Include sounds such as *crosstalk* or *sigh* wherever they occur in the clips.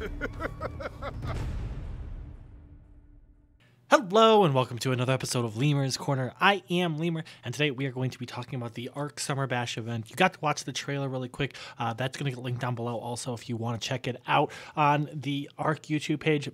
*laughs* Hello and welcome to another episode of Lemur's Corner. I am Lemur, and today we are going to be talking about the ARK Summer Bash event. You got to watch the trailer really quick. Uh, that's going to get linked down below also if you want to check it out on the ARK YouTube page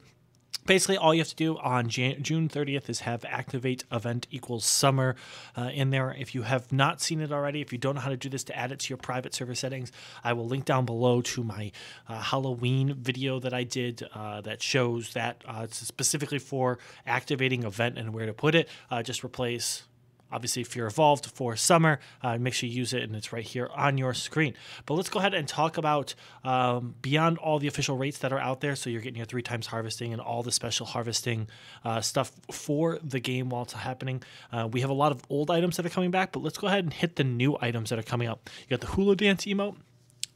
basically all you have to do on Jan- June 30th is have activate event equals summer uh, in there. If you have not seen it already, if you don't know how to do this to add it to your private server settings, I will link down below to my uh, Halloween video that I did uh, that shows that uh, specifically for activating event and where to put it. Uh, just replace Obviously, if you're evolved for summer, uh, make sure you use it, and it's right here on your screen. But let's go ahead and talk about um, beyond all the official rates that are out there. So you're getting your three times harvesting and all the special harvesting uh, stuff for the game while it's happening. Uh, we have a lot of old items that are coming back, but let's go ahead and hit the new items that are coming up. You got the hula dance emote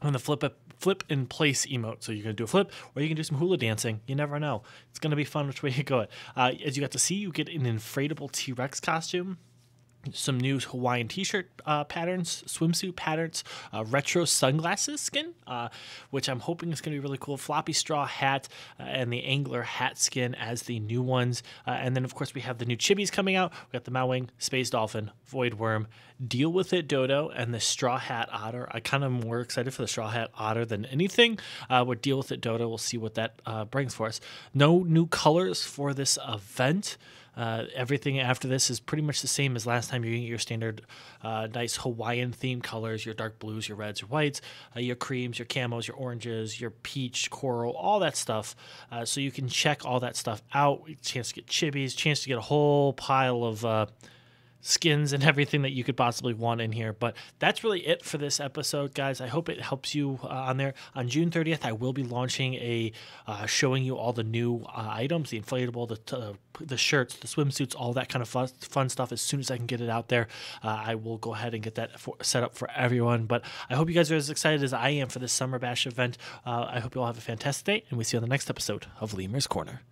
and the flip flip in place emote. So you're going to do a flip or you can do some hula dancing. You never know. It's going to be fun which way *laughs* you go. Uh, as you got to see, you get an inflatable T Rex costume some new Hawaiian t-shirt uh, patterns, swimsuit patterns, uh, retro sunglasses skin, uh, which I'm hoping is going to be really cool. Floppy straw hat uh, and the angler hat skin as the new ones, uh, and then of course we have the new chibis coming out. We got the Maui space dolphin, Voidwyrm, deal with it dodo, and the straw hat otter. I kind of more excited for the straw hat otter than anything. Uh, with deal with it dodo, we'll see what that brings for us. No new colors for this event. Uh, everything after this is pretty much the same as last time. You get your standard uh, nice Hawaiian themed colors, your dark blues, your reds, your whites, uh, your creams, your camos, your oranges, your peach, coral, all that stuff. Uh, so you can check all that stuff out. Chance to get chibis, chance to get a whole pile of uh, skins and *laughs* everything that you could possibly want in here. But that's really it for this episode, guys. I hope it helps you uh, on there. On June 30th, I will be launching a uh, showing you all the new uh, items, the inflatable, the uh, the shirts, the swimsuits, all that kind of fun, fun stuff. As soon as I can get it out there, uh, I will go ahead and get that for, set up for everyone. But I hope you guys are as excited as I am for this Summer Bash event. Uh, I hope you all have a fantastic day, and we see you on the next episode of Lemur's Corner.